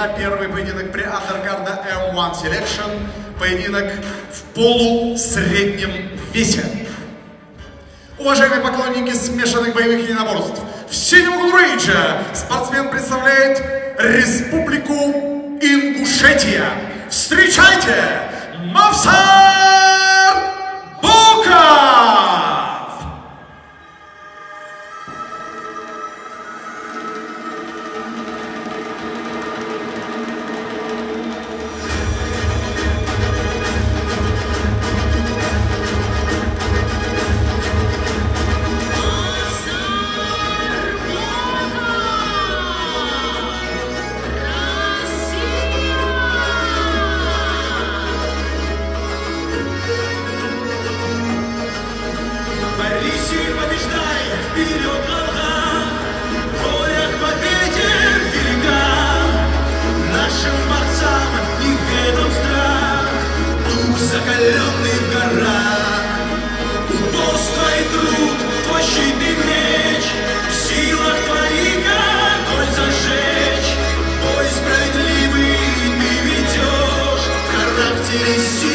друзья, первый поединок при андеркарда M1 Selection. Поединок в полусреднем весе. Уважаемые поклонники смешанных боевых единоборств, в синем углу рейджа спортсмен представляет Республику Ингушетия. Встречайте, Мавсар закаленный в горах. Упорство и труд, твой щитный меч, в силах твоих огонь зажечь. Бой справедливый ты ведешь, в характере сила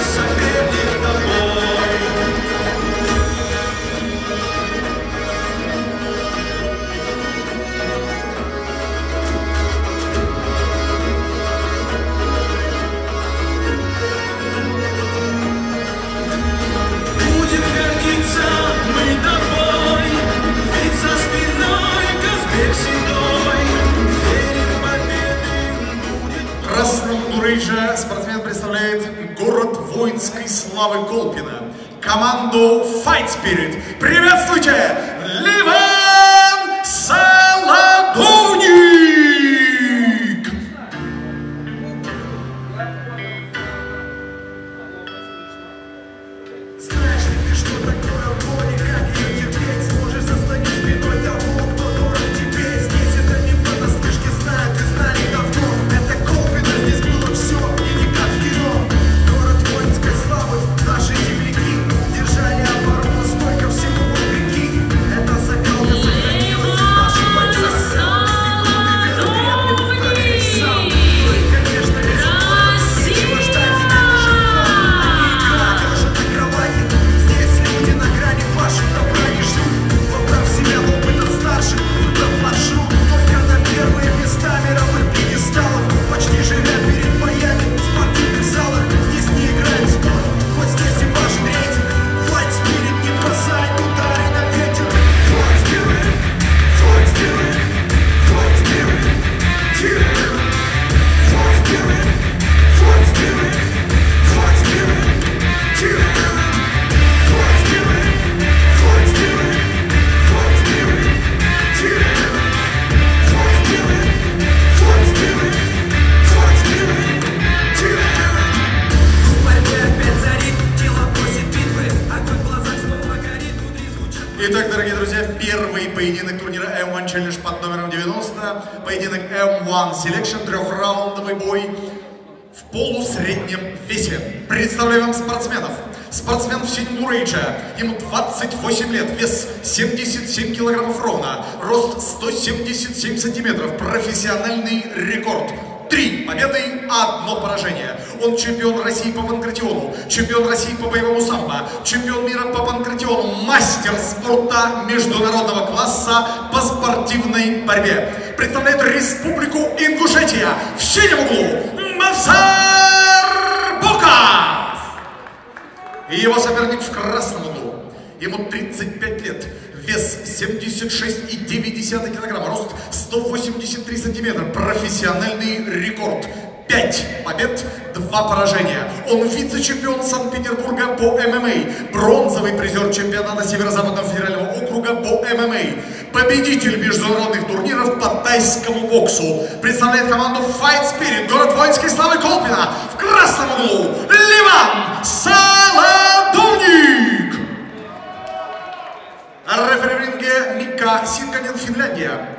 disappear. Воинской славы Колпина. Команду Fight Spirit. Приветствуйте! Ливан поединок турнира M1 Challenge под номером 90. Поединок M1 Selection, трехраундовый бой в полусреднем весе. Представляю вам спортсменов. Спортсмен в синем рейджа, ему 28 лет, вес 77 килограммов ровно, рост 177 сантиметров, профессиональный рекорд. Три победы, одно поражение. Он чемпион России по панкратиону, чемпион России по боевому самбо, чемпион мира по панкратиону, мастер спорта международного класса по спортивной борьбе. Представляет Республику Ингушетия в синем углу Мавсар Буков. И его соперник в красном углу. Ему 35 лет, вес 76,9 килограмма, рост 183 сантиметра, профессиональный рекорд. 5 побед, 2 поражения. Он вице-чемпион Санкт-Петербурга по ММА, бронзовый призер чемпионата Северо-Западного федерального округа по ММА, победитель международных турниров по тайскому боксу. Представляет команду Fight Spirit, город воинской славы Колпина, в красном углу Ливан Солодовник. А рефери в ринге Юлия Мика Синканин, Финляндия.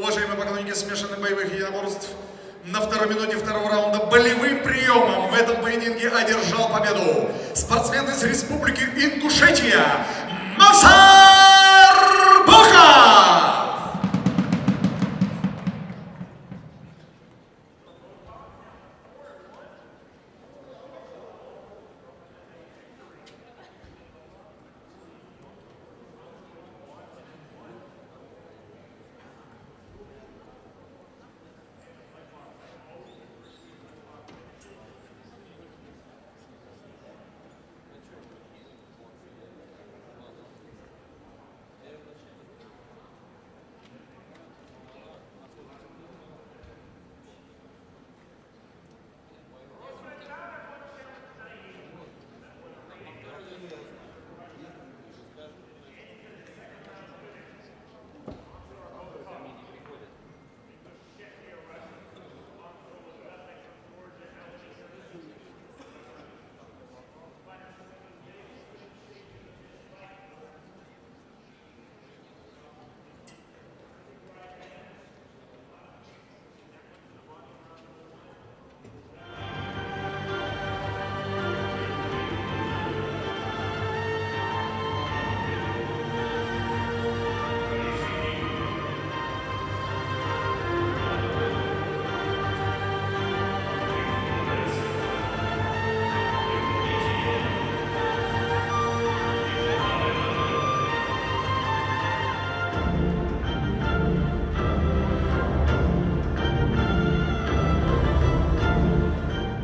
Уважаемые поклонники смешанных боевых единоборств, на второй минуте второго раунда болевым приемом в этом поединке одержал победу спортсмен из Республики Ингушетия